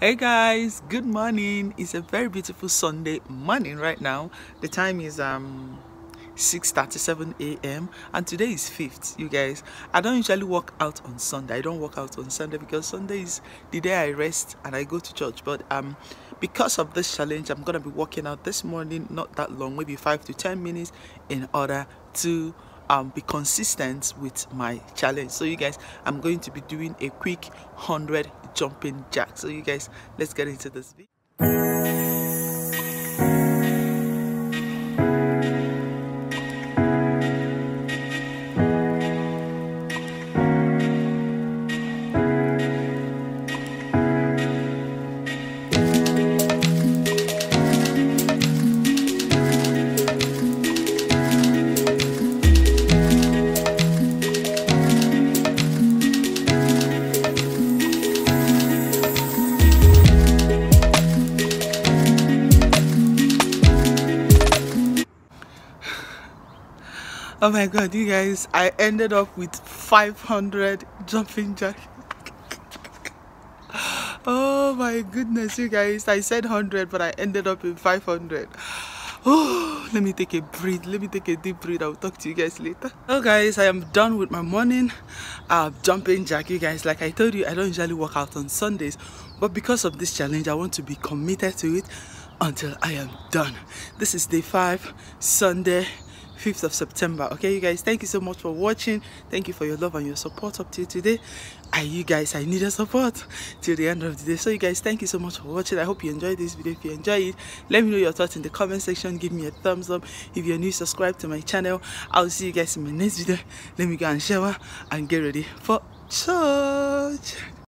hey guys good morning. It's a very beautiful sunday morning right now. The time is um 6:37 a.m. and today is 5th you guys. I don't usually work out on Sunday. I don't work out on Sunday because Sunday is the day I rest and I go to church. But um because of this challenge I'm gonna be working out this morning not that long maybe 5 to 10 minutes in order to um, be consistent with my challenge. So you guys I'm going to be doing a quick 100 jumping jack. So you guys let's get into this video oh my god you guys i ended up with 500 jumping jack. Oh my goodness you guys i said 100 but i ended up in 500 oh let me take a breath let me take a deep breath. I'll talk to you guys later. Oh guys i am done with my morning. Uh jumping jack you guys like i told you i don't usually work out on sundays but because of this challenge i want to be committed to it until i am done. This is day five sunday 5th of September. Okay, you guys, thank you so much for watching. Thank you for your love and your support up to today. I, you guys, I need your support till the end of the day. So, you guys, thank you so much for watching. I hope you enjoyed this video. If you enjoyed it, let me know your thoughts in the comment section. Give me a thumbs up. If you're new, subscribe to my channel. I'll see you guys in my next video. Let me go and shower and get ready for church.